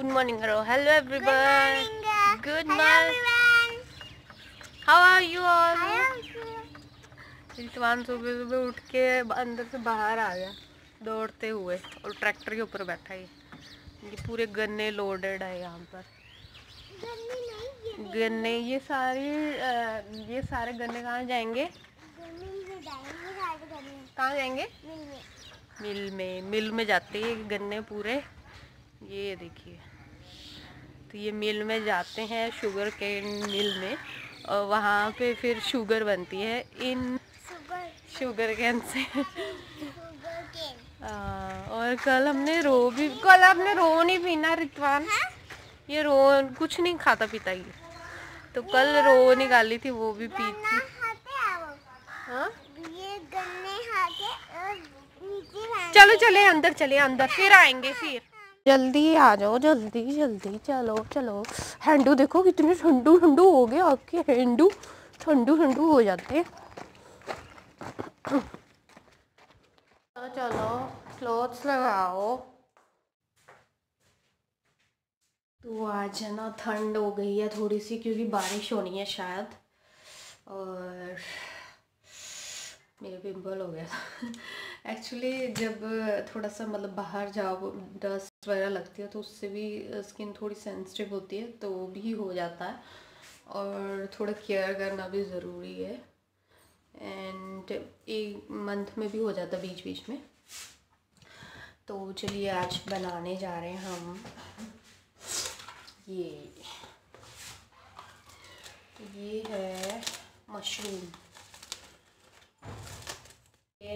Good morning करो hello everyone good morning how are you all रितवान सुबह सुबह उठ के अंदर से बाहर आ गया दौड़ते हुए और ट्रैक्टर के ऊपर बैठा है। ये पूरे गन्ने लोडेड है यहाँ पर। गन्ने ये सारे ये सारे गन्ने कहाँ जाएँगे? कहाँ जाएँगे? मिल में। मिल में। जाते हैं गन्ने पूरे। ये देखिए। तो ये मिल में जाते हैं शुगर केन मिल में। और वहाँ पे फिर शुगर बनती है। इन शुगर कैन से। आ, और कल हमने रो भी कल हमने रो नहीं पीना रितवान। ये रो कुछ नहीं खाता पीता ये। तो कल रो निकाली थी वो भी पी थी। हाँ चलो चले अंदर चले अंदर फिर आएँगे फिर। जल्दी आ जाओ, जल्दी जल्दी, चलो चलो। हैंडू देखो, कितने ठंडू ठंडू हो गए आपके हैंडू। ठंडू ठंडू हो जाते। चलो क्लोथ्स लगाओ। तो आज है ना, ठंड हो गई है थोड़ी सी, क्योंकि बारिश होनी है शायद। और मेरे पिंपल हो गया। था एक्चुअली जब थोड़ा सा मतलब बाहर जाओ डस्ट वगैरह लगती है तो उससे भी स्किन थोड़ी सेंसिटिव होती है तो वो भी हो जाता है। और थोड़ा केयर करना भी ज़रूरी है। एंड एक मंथ में भी हो जाता है बीच बीच में। तो चलिए, आज बनाने जा रहे हैं हम। ये। तो ये है मशरूम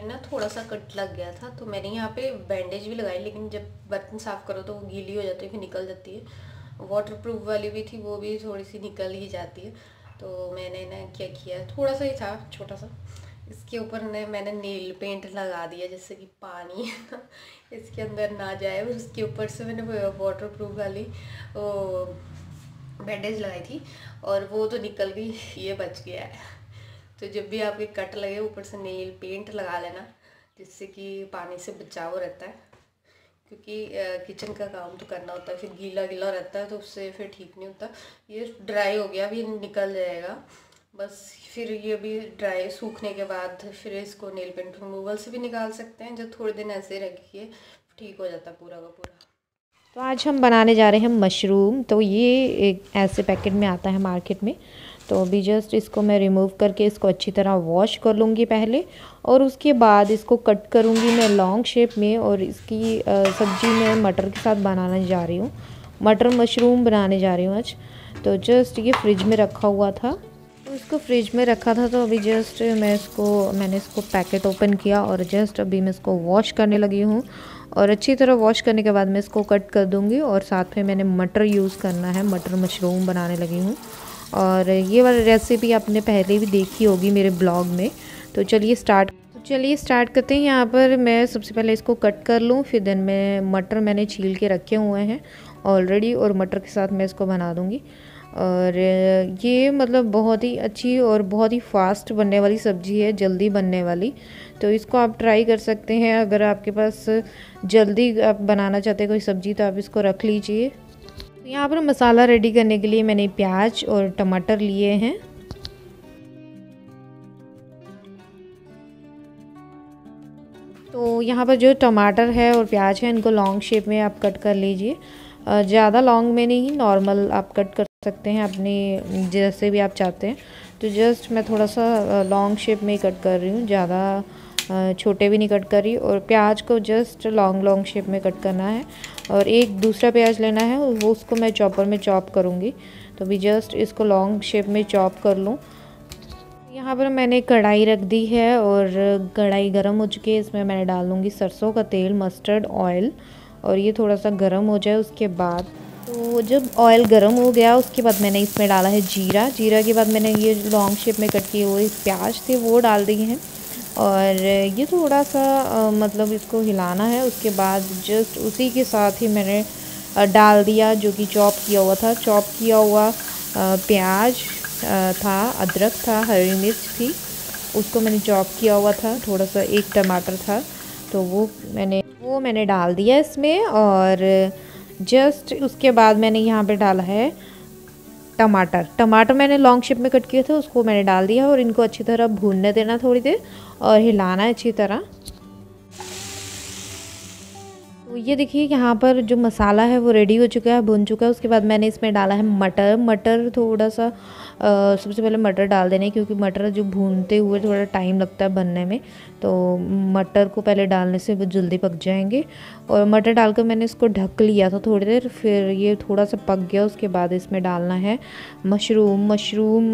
ये ना थोड़ा सा कट लग गया था तो मैंने यहाँ पे बैंडेज भी लगाई, लेकिन जब बर्तन साफ़ करो तो वो गीली हो जाती है, फिर निकल जाती है। वाटर प्रूफ वाली भी थी, वो भी थोड़ी सी निकल ही जाती है। तो मैंने ना क्या किया, थोड़ा सा ही था, छोटा सा। इसके ऊपर ने मैंने नील पेंट लगा दिया जैसे कि पानी इसके अंदर ना जाए, और उसके ऊपर से मैंने वाटर प्रूफ वाली, वो बैंडेज लगाई थी, और वो तो निकल गई, ये बच गया है। तो जब भी आपके कट लगे, ऊपर से नेल पेंट लगा लेना, जिससे कि पानी से बचाव रहता है। क्योंकि किचन का काम तो करना होता है, फिर गीला गीला रहता है तो उससे फिर ठीक नहीं होता। ये ड्राई हो गया, अभी निकल जाएगा। बस फिर ये भी ड्राई सूखने के बाद फिर इसको नेल पेंट रिमूवल से भी निकाल सकते हैं जब थोड़े दिन ऐसे रखिए ठीक हो जाता पूरा का पूरा। तो आज हम बनाने जा रहे हैं मशरूम तो ये ऐसे पैकेट में आता है मार्केट में। तो अभी जस्ट इसको मैं रिमूव करके इसको अच्छी तरह वॉश कर लूँगी पहले और उसके बाद इसको कट करूँगी मैं लॉन्ग शेप में और इसकी सब्ज़ी मैं मटर के साथ बनाने जा रही हूँ। मटर मशरूम बनाने जा रही हूँ आज। तो जस्ट ये फ्रिज में रखा हुआ था। तो इसको फ्रिज में रखा था तो अभी जस्ट मैं इसको, मैंने इसको पैकेट ओपन किया और जस्ट अभी मैं इसको वॉश करने लगी हूँ। और अच्छी तरह वॉश करने के बाद मैं इसको कट कर दूँगी और साथ में मैंने मटर यूज़ करना है, मटर मशरूम बनाने लगी हूँ। और ये वाली रेसिपी आपने पहले भी देखी होगी मेरे ब्लॉग में। तो चलिए स्टार्ट तो चलिए स्टार्ट करते हैं। यहाँ पर मैं सबसे पहले इसको कट कर लूँ, फिर दिन में मटर मैंने छील के रखे हुए हैं ऑलरेडी और मटर के साथ मैं इसको बना दूँगी। और ये मतलब बहुत ही अच्छी और बहुत ही फास्ट बनने वाली सब्ज़ी है, जल्दी बनने वाली। तो इसको आप ट्राई कर सकते हैं। अगर आपके पास जल्दी आप बनाना चाहते हैं कोई सब्ज़ी तो आप इसको रख लीजिए। यहाँ पर मसाला रेडी करने के लिए मैंने प्याज और टमाटर लिए हैं। तो यहाँ पर जो टमाटर है और प्याज है, इनको लॉन्ग शेप में आप कट कर लीजिए। ज़्यादा लॉन्ग में नहीं नॉर्मल आप कट कर सकते हैं अपने, जैसे भी आप चाहते हैं। तो जस्ट मैं थोड़ा सा लॉन्ग शेप में कट कर रही हूँ, ज़्यादा छोटे भी नहीं कट कर रही और प्याज को जस्ट लॉन्ग लॉन्ग शेप में कट करना है। और एक दूसरा प्याज लेना है, वो उसको मैं चॉपर में चॉप करूँगी। तो भी जस्ट इसको लॉन्ग शेप में चॉप कर लूँ। यहाँ पर मैंने कढ़ाई रख दी है और कढ़ाई गर्म हो चुकी है। इसमें मैं डाल दूँगी सरसों का तेल मस्टर्ड ऑयल और ये थोड़ा सा गर्म हो जाए उसके बाद। तो जब ऑयल गर्म हो गया, उसके बाद मैंने इसमें डाला है जीरा। जीरा के बाद मैंने ये लॉन्ग शेप में कट किए हुए प्याज थे, वो डाल दिए हैं। और ये थोड़ा सा मतलब इसको हिलाना है। उसके बाद जस्ट उसी के साथ ही मैंने डाल दिया जो कि चॉप किया हुआ था। चॉप किया हुआ प्याज था, अदरक था, हरी मिर्च थी। उसको मैंने चॉप किया हुआ था। थोड़ा सा एक टमाटर था। तो वो मैंने वो मैंने डाल दिया इसमें और जस्ट उसके बाद मैंने यहाँ पे डाला है टमाटर। टमाटर मैंने लॉन्ग शेप में कट किए थे, उसको मैंने डाल दिया और इनको अच्छी तरह भूनने देना थोड़ी देर और हिलाना अच्छी तरह। तो ये देखिए यहाँ पर जो मसाला है वो रेडी हो चुका है, भुन चुका है। उसके बाद मैंने इसमें डाला है मटर। मटर थोड़ा सा सबसे पहले मटर डाल देने क्योंकि मटर जो भूनते हुए थोड़ा टाइम लगता है बनने में। तो मटर को पहले डालने से वो जल्दी पक जाएँगे। और मटर डालकर मैंने इसको ढक लिया था थोड़ी देर, फिर ये थोड़ा सा पक गया, उसके बाद इसमें डालना है मशरूम। मशरूम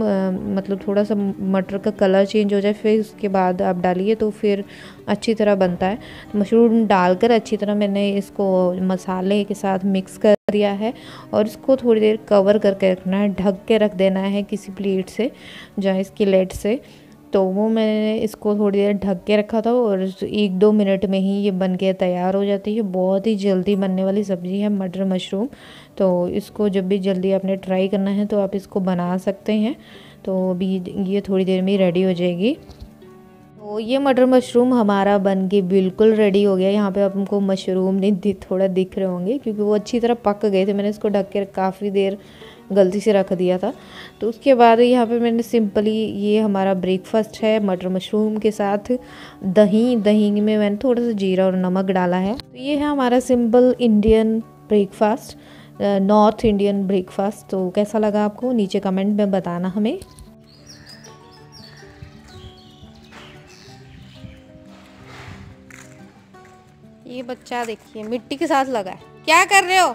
मतलब थोड़ा सा मटर का कलर चेंज हो जाए, फिर उसके बाद आप डालिए तो फिर अच्छी तरह बनता है। मशरूम डालकर अच्छी तरह मैंने इसको मसाले के साथ मिक्स कर दिया है और इसको थोड़ी देर कवर करके रखना है, ढक के रख देना है किसी प्लेट से, जहाँ इसकी लेट से। तो वो मैंने इसको थोड़ी देर ढक के रखा था और एक दो मिनट में ही ये बन के तैयार हो जाती है। बहुत ही जल्दी बनने वाली सब्ज़ी है मटर मशरूम। तो इसको जब भी जल्दी आपने ट्राई करना है तो आप इसको बना सकते हैं। तो अभी ये थोड़ी देर में रेडी हो जाएगी। तो ये मटर मशरूम हमारा बन के बिल्कुल रेडी हो गया। यहाँ पे आपको मशरूम नहीं थोड़ा दिख रहे होंगे क्योंकि वो अच्छी तरह पक गए थे। मैंने इसको ढक के काफ़ी देर गलती से रख दिया था। तो उसके बाद यहाँ पे मैंने सिंपली ये हमारा ब्रेकफास्ट है, मटर मशरूम के साथ। दही दही में मैंने थोड़ा सा जीरा और नमक डाला है। तो ये है हमारा simple Indian breakfast north Indian breakfast तो कैसा लगा आपको? नीचे कमेंट में बताना हमें। ये बच्चा देखिए, मिट्टी के साथ लगा है। क्या कर रहे हो?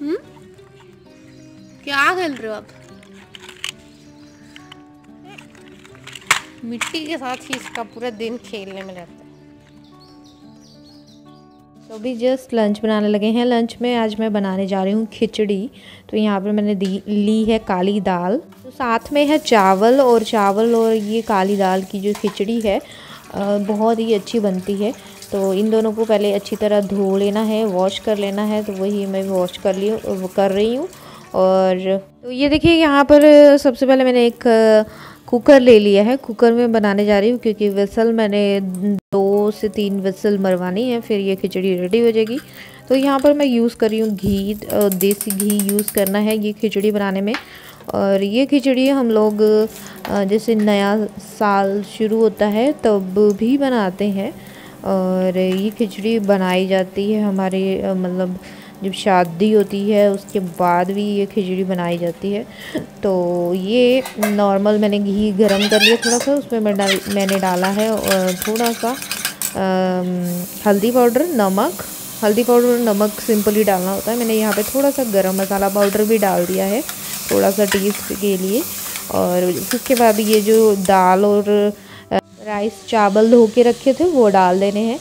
हम्म? क्या खेल रहे हो आप? मिट्टी के साथ ही इसका पूरा दिन खेलने में रहता है। तो अभी जस्ट लंच बनाने लगे हैं। लंच में आज मैं बनाने जा रही हूँ खिचड़ी। तो यहाँ पर मैंने दी, ली है काली दाल। तो साथ में है चावल और चावल और ये काली दाल की जो खिचड़ी है बहुत ही अच्छी बनती है। तो इन दोनों को पहले अच्छी तरह धो लेना है वॉश कर लेना है तो वही मैं वॉश कर ली कर रही हूँ। और तो ये देखिए, यहाँ पर सबसे पहले मैंने एक कुकर ले लिया है। कुकर में बनाने जा रही हूँ, क्योंकि विसल मैंने दो से तीन विसल मरवानी है, फिर ये खिचड़ी रेडी हो जाएगी। तो यहाँ पर मैं यूज़ कर रही हूँ घी देसी घी यूज़ करना है ये खिचड़ी बनाने में। और ये खिचड़ी हम लोग जैसे नया साल शुरू होता है, तब भी बनाते हैं। और ये खिचड़ी बनाई जाती है हमारे मतलब जब शादी होती है उसके बाद भी ये खिचड़ी बनाई जाती है। तो ये नॉर्मल मैंने घी गरम कर लिया थोड़ा सा उसमें मैं डाल मैंने डाला है और थोड़ा सा आ, हल्दी पाउडर नमक। हल्दी पाउडर और नमक सिंपली डालना होता है। मैंने यहाँ पे थोड़ा सा गरम मसाला पाउडर भी डाल दिया है थोड़ा सा टेस्ट के लिए। और उसके बाद ये जो दाल और राइस चावल धो के रखे थे, वो डाल देने हैं।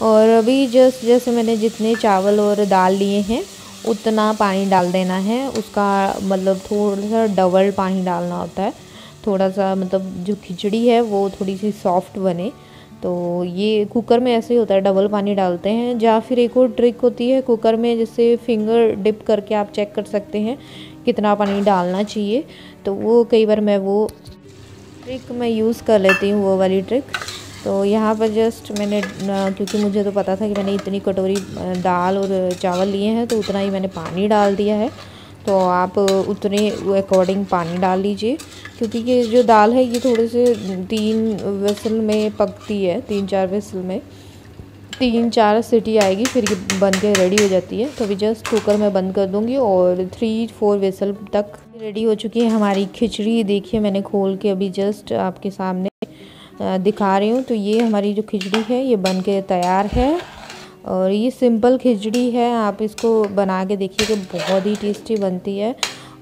और अभी जस्ट जैसे मैंने जितने चावल और दाल लिए हैं, उतना पानी डाल देना है। उसका मतलब थोड़ा सा डबल पानी डालना होता है। थोड़ा सा मतलब जो खिचड़ी है, वो थोड़ी सी सॉफ्ट बने। तो ये कुकर में ऐसे ही होता है, डबल पानी डालते हैं। या फिर एक और ट्रिक होती है, कुकर में जैसे फिंगर डिप करके आप चेक कर सकते हैं, कितना पानी डालना चाहिए। तो वो कई बार मैं वो ट्रिक मैं यूज़ कर लेती हूँ वो वाली ट्रिक तो यहाँ पर जस्ट मैंने क्योंकि मुझे तो पता था कि मैंने इतनी कटोरी दाल और चावल लिए हैं तो उतना ही मैंने पानी डाल दिया है. तो आप उतने अकॉर्डिंग पानी डाल लीजिए, क्योंकि ये जो दाल है, ये थोड़े से तीन वेसल में पकती है, तीन चार वेसल में. तीन चार सीटी आएगी, फिर ये बन के रेडी हो जाती है। तो अभी जस्ट कुकर में बंद कर दूँगी और थ्री फोर वेसल तक रेडी हो चुकी है हमारी खिचड़ी। देखिए मैंने खोल के अभी जस्ट आपके सामने दिखा रही हूँ। तो ये हमारी जो खिचड़ी है, ये बन के तैयार है और ये सिंपल खिचड़ी है। आप इसको बना के देखिए कि बहुत ही टेस्टी बनती है।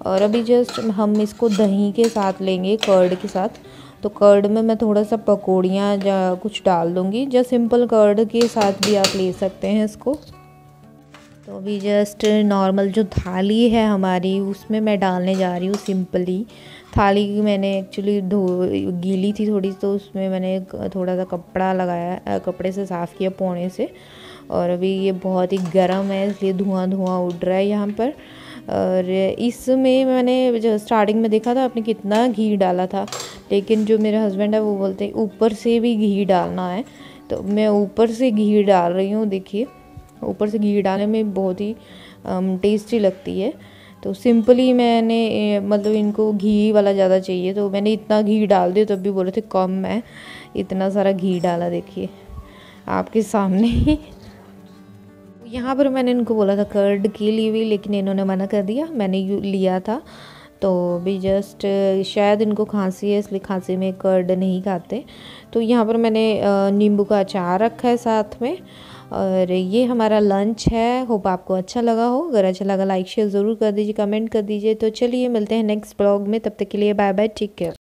और अभी जस्ट हम इसको दही के साथ लेंगे कर्ड के साथ। तो कर्ड में मैं थोड़ा सा पकौड़ियाँ या कुछ डाल दूँगी। या सिंपल कर्ड के साथ भी आप ले सकते हैं इसको। तो अभी जस्ट नॉर्मल जो थाली है हमारी, उसमें मैं डालने जा रही हूँ सिंपली थाली मैंने एक्चुअली धो, गीली थी थोड़ी तो उसमें मैंने थोड़ा सा कपड़ा लगाया कपड़े से साफ़ किया पौने से। और अभी ये बहुत ही गर्म है, इसलिए धुआँ धुआँ उड़ रहा है यहाँ पर। और इसमें मैंने जो स्टार्टिंग में देखा था, आपने कितना घी डाला था। लेकिन जो मेरे हस्बैंड है, वो बोलते हैं, ऊपर से भी घी डालना है। तो मैं ऊपर से घी डाल रही हूँ, देखिए। ऊपर से घी डालने में बहुत ही टेस्टी लगती है। तो सिंपली मैंने मतलब इनको घी वाला ज़्यादा चाहिए। तो मैंने इतना घी डाल दिया, तब भी बोले थे, कम है। इतना सारा घी डाला, देखिए। आपके सामने ही यहाँ पर मैंने इनको बोला था कर्ड की ली हुई, लेकिन इन्होंने मना कर दिया। मैंने लिया था। तो भी जस्ट शायद इनको खांसी है, इसलिए खांसी में कर्ड नहीं खाते। तो यहाँ पर मैंने नींबू का अचार रखा है साथ में। और ये हमारा लंच है। होप आपको अच्छा लगा हो। अगर अच्छा लगा लाइक शेयर ज़रूर कर दीजिए कमेंट कर दीजिए। तो चलिए मिलते हैं नेक्स्ट ब्लॉग में। तब तक के लिए बाय बाय टेक केयर